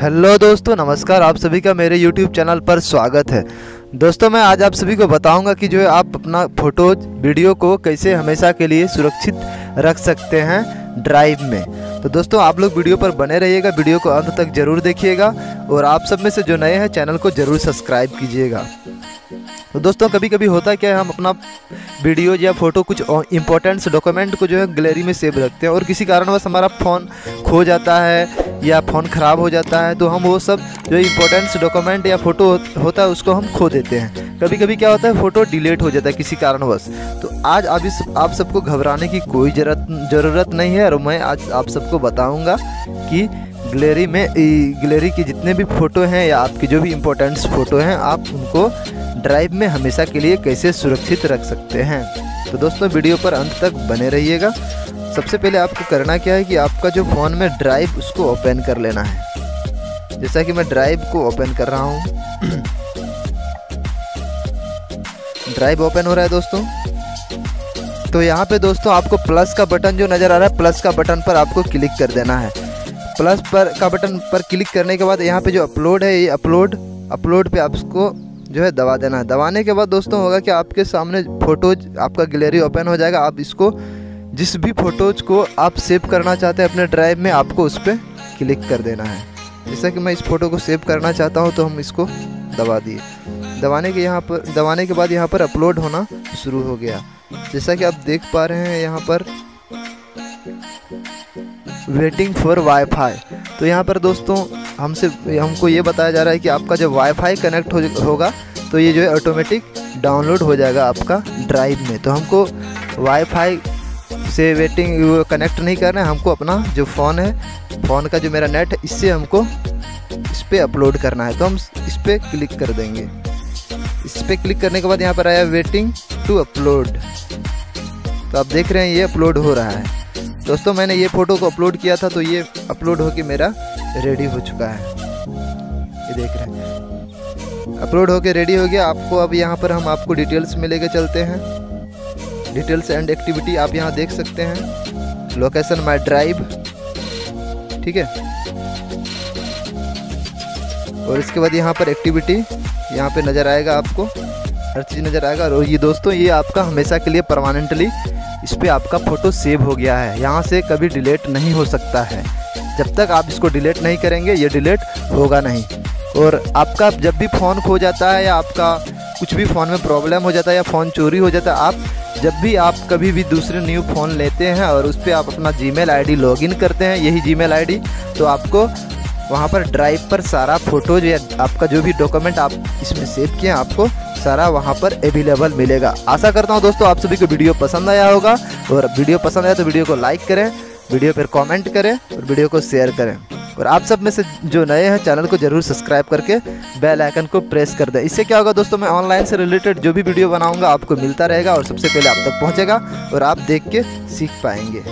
Hello दोस्तों, नमस्कार आप सभी का मेरे यूट्यूब चैनल पर स्वागत है। दोस्तों, मैं आज आप सभी को बताऊँगा कि जो है आप अपना फ़ोटोज़ वीडियो को कैसे हमेशा के लिए सुरक्षित रख सकते हैं ड्राइव में। तो दोस्तों, आप लोग वीडियो पर बने रहिएगा, वीडियो को अंत तक ज़रूर देखिएगा और आप सब में से जो नए हैं, चैनल को ज़रूर सब्सक्राइब कीजिएगा। तो दोस्तों कभी कभी होता है क्या हम अपना वीडियो या फ़ोटो कुछ इंपॉर्टेंट्स डॉक्यूमेंट को जो है गैलरी में सेव रखते हैं और किसी कारणवश हमारा फ़ोन खो जाता है या फ़ोन ख़राब हो जाता है तो हम वो सब जो इंपॉर्टेंट्स डॉक्यूमेंट या फ़ोटो होता है, उसको हम खो देते हैं। कभी कभी क्या होता है फ़ोटो डिलीट हो जाता है किसी कारणवश। तो आज आप इस, आप सबको घबराने की कोई ज़रूरत ज़रूरत नहीं है, और मैं आज आप सबको बताऊँगा कि गैलरी में गैलरी की जितने भी फ़ोटो हैं या आपकी जो भी इम्पोर्टेंट्स फ़ोटो हैं, आप उनको ड्राइव में हमेशा के लिए कैसे सुरक्षित रख सकते हैं। तो दोस्तों, वीडियो पर अंत तक बने रहिएगा। सबसे पहले आपको करना क्या है कि आपका जो फ़ोन में ड्राइव, उसको ओपन कर लेना है। जैसा कि मैं ड्राइव को ओपन कर रहा हूँ। ड्राइव ओपन हो रहा है दोस्तों। तो यहाँ पे दोस्तों आपको प्लस का बटन जो नज़र आ रहा है, प्लस का बटन पर आपको क्लिक कर देना है। प्लस पर का बटन पर क्लिक करने के बाद यहाँ पे जो अपलोड है, ये अपलोड अपलोड पे आप उसको जो है दबा देना है। दबाने के बाद दोस्तों होगा कि आपके सामने फ़ोटोज, आपका गैलरी ओपन हो जाएगा, आप इसको जिस भी फ़ोटोज़ को आप सेव करना चाहते हैं, अपने ड्राइव में आपको उस पर क्लिक कर देना है। जैसा कि मैं इस फ़ोटो को सेव करना चाहता हूँ तो हम इसको दबा दिए। दबाने के यहाँ पर, दबाने के बाद यहाँ पर अपलोड होना शुरू हो गया। जैसा कि आप देख पा रहे हैं, यहाँ पर वेटिंग फॉर वाईफाई तो यहाँ पर दोस्तों, हमसे, हमको ये बताया जा रहा है कि आपका जब वाईफाई कनेक्ट हो, होगा तो ये जो है ऑटोमेटिक डाउनलोड हो जाएगा आपका ड्राइव में। तो हमको वाईफाई से वेटिंग कनेक्ट नहीं करना है हमको अपना जो फ़ोन है फ़ोन का जो मेरा नेट है इससे हमको इस पर अपलोड करना है। तो हम इस पर क्लिक कर देंगे। इस पर क्लिक करने के बाद यहाँ पर आया वेटिंग टू अपलोड तो आप देख रहे हैं, ये अपलोड हो रहा है। दोस्तों, मैंने ये फ़ोटो को अपलोड किया था तो ये अपलोड होके मेरा रेडी हो चुका है। ये देख रहे हैं। अपलोड होके रेडी हो गया। आपको अब यहाँ पर हम आपको डिटेल्स में लेके चलते हैं। डिटेल्स एंड एक्टिविटी आप यहाँ देख सकते हैं। लोकेशन माई ड्राइव ठीक है? और इसके बाद यहाँ पर एक्टिविटी यहाँ पे नज़र आएगा आपको। हर चीज़ नज़र आएगा। और ये दोस्तों, ये आपका हमेशा के लिए परमानेंटली इस पर आपका फ़ोटो सेव हो गया है। यहाँ से कभी डिलीट नहीं हो सकता है। जब तक आप इसको डिलीट नहीं करेंगे, ये डिलीट होगा नहीं। और आपका जब भी फ़ोन खो जाता है या आपका कुछ भी फ़ोन में प्रॉब्लम हो जाता है या फ़ोन चोरी हो जाता है, आप जब भी आप कभी भी दूसरे न्यू फ़ोन लेते हैं और उस पर आप अपना जी मेल आई लॉगिन करते हैं, यही जी मेल तो आपको वहाँ पर ड्राइव पर सारा फ़ोटोज़ या आपका जो भी डॉक्यूमेंट आप इसमें सेव किए आपको सारा वहाँ पर अवेलेबल मिलेगा। आशा करता हूँ दोस्तों आप सभी को वीडियो पसंद आया होगा। और वीडियो पसंद आया तो वीडियो को लाइक करें वीडियो पर कमेंट करें और वीडियो को शेयर करें। और आप सब में से जो नए हैं, चैनल को ज़रूर सब्सक्राइब करके बेल आइकन को प्रेस कर दें। इससे क्या होगा दोस्तों, मैं ऑनलाइन से रिलेटेड जो भी वीडियो बनाऊँगा, आपको मिलता रहेगा और सबसे पहले आप तक पहुंचेगा और आप देख के सीख पाएँगे।